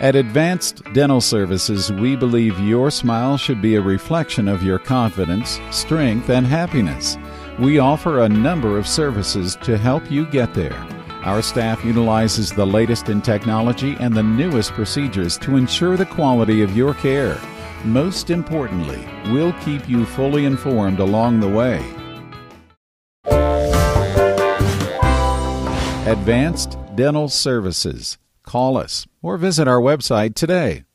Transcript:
At Advanced Dental Services, we believe your smile should be a reflection of your confidence, strength, and happiness. We offer a number of services to help you get there. Our staff utilizes the latest in technology and the newest procedures to ensure the quality of your care. Most importantly, we'll keep you fully informed along the way. Advanced Dental Services. Call us or visit our website today.